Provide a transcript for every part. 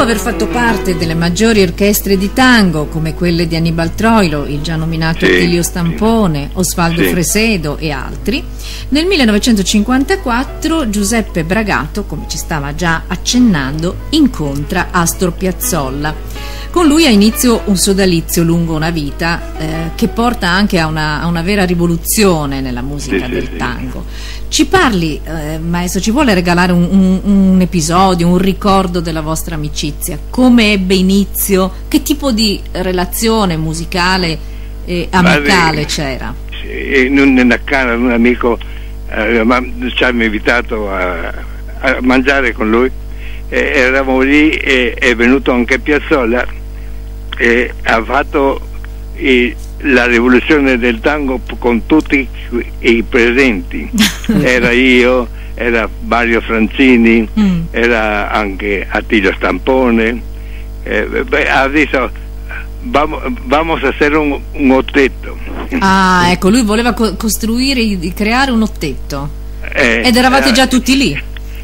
aver fatto parte delle maggiori orchestre di tango come quelle di Annibal Troilo, il già nominato Sì, Attilio Stampone, Osvaldo Sì. Fresedo e altri, nel 1954 Giuseppe Bragato, come ci stava già accennando, incontra Astor Piazzolla. Con lui ha inizio un sodalizio lungo una vita eh, che porta anche a una, a una vera rivoluzione nella musica Sì, del tango. Ci parli, eh, maestro, ci vuole regalare un, un- un episodio, un ricordo della vostra amicizia? Come ebbe inizio? Che tipo di relazione musicale e amicale c'era? In un- nella casa un amico eh, ci ha invitato a, a mangiare con lui, e eravamo lì e è venuto anche Piazzolla e ha fatto la rivoluzione del tango con tutti i presenti. Era io, era Mario Franzini, Mm. era anche Attilio Stampone. eh, beh, ha detto vamos, vamos a hacer un, un ottetto. Ah, ecco, lui voleva co- costruire, creare un ottetto. Eh, Ed eravate eh, già tutti lì.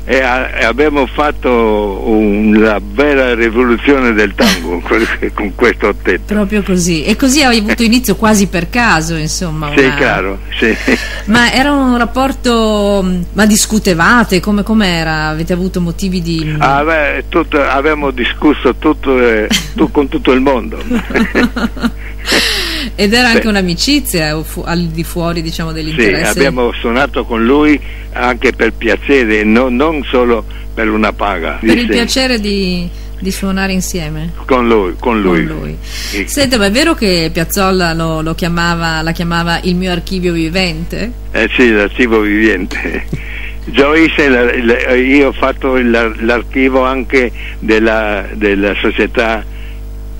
E a- e abbiamo fatto una vera rivoluzione del tango con, questo ottetto. Proprio così. E così hai avuto inizio quasi per caso, insomma. Sì, una- chiaro, sì. Ma era un rapporto. Ma discutevate? Come com'era? Avete avuto motivi di. Ah, beh, tutto- abbiamo discusso tutto, eh, tu- con tutto il mondo. Ed era anche Sì. un'amicizia o fu- al di fuori, diciamo, Sì, dell'interesse. abbiamo suonato con lui anche per piacere, no- non solo per una paga. Per il Sì, piacere di, di suonare insieme Con lui, con lui. con lui. Sì. Senta, ma è vero che Piazzolla lo, lo chiamava, la chiamava il mio archivio vivente? Eh sì, l'archivo vivente. Io, ho fatto l'archivo anche della, della società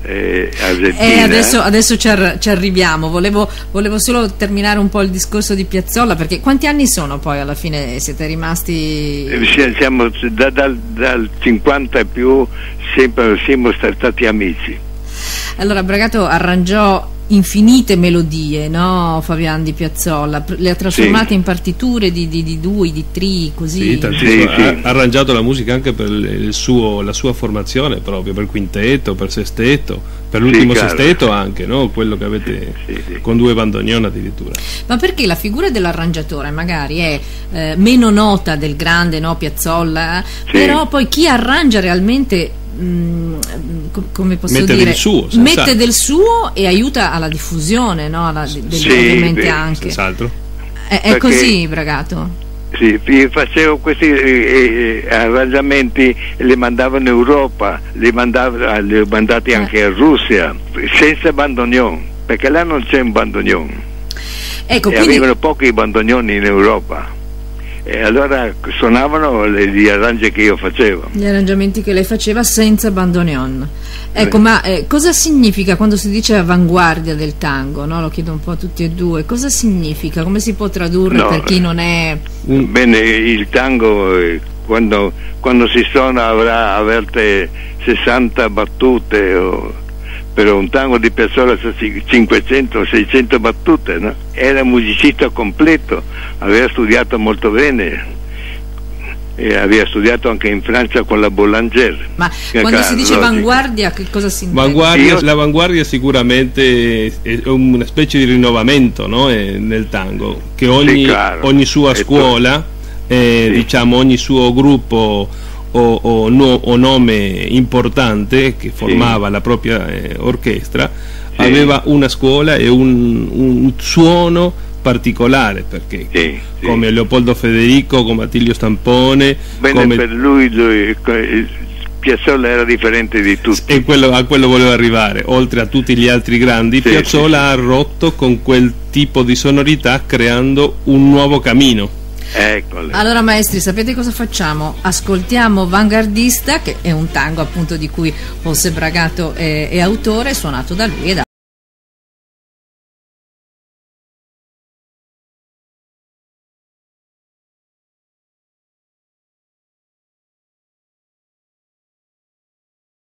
eh, argentina. E adesso, adesso ci, ar- ci arriviamo. Volevo, volevo solo terminare un po' il discorso di Piazzolla, perché quanti anni sono poi alla fine? Siete rimasti. Eh, si- Siamo da- dal, dal 50 e più sempre siamo stati amici. Allora, Bragato arrangiò infinite melodie, no? Fabian di Piazzolla, le ha trasformate Sì. in partiture di, di, di due, di tri, così. Sì, tantissimo. Sì, sì. Ha arrangiato la musica anche per il suo- la sua formazione proprio, per quintetto, per sestetto, per l'ultimo sestetto anche, no? quello che avete Sì, sì. con due bandoneon addirittura. Ma perché la figura dell'arrangiatore magari è eh, meno nota del grande no, Piazzolla, Sì. però poi chi arrangia realmente, mh, co- come posso Mette dire, del suo, mette del suo e aiuta alla diffusione, no, alla, del- Sì, ovviamente beh, anche. Senz'altro. È, è così, Bragato? Sì, io facevo questi eh, eh, arrangiamenti, li mandavo in Europa, li, mandavo, eh, li ho mandati Eh. anche in Russia, senza bandoneon, perché là non c'è un bandoneon. Ecco, e quindi avevano pochi bandoneoni in Europa. E allora suonavano le- gli arrangi che io facevo. gli arrangiamenti che lei faceva senza bandoneon. Ecco, Sì. ma eh, cosa significa quando si dice avanguardia del tango? no? Lo chiedo un po' a tutti e due. Cosa significa? Come si può tradurre No, per chi non è... Un- Bene, il tango eh, quando, quando si suona avrà averte 60 battute, o- però un tango di Piazzolla sa 500-600 battute, no? Era un musicista completo, aveva studiato molto bene, e aveva studiato anche in Francia con la Boulanger. Ma quando si dice sì. avanguardia, che cosa si intende? Vanguardia- Io- L'avanguardia sicuramente è una specie di rinnovamento no? eh, nel tango, che ogni, chiaro. ogni sua scuola, eh, Sì. diciamo ogni suo gruppo o, o no- o nome importante che formava la propria eh, orchestra, Sì. aveva una scuola e un, un suono particolare perché Sì, sì. come Leopoldo Federico, come Attilio Stampone, Bene, come per lui, lui eh, Piazzolla era differente di tutti. e quello- a quello volevo arrivare. Oltre a tutti gli altri grandi, Sì, Piazzolla sì, sì. ha rotto con quel tipo di sonorità creando un nuovo cammino. Eccole. Allora maestri, sapete cosa facciamo? Ascoltiamo Vanguardista, che è un tango appunto di cui José Bragato è, è autore, suonato da lui e da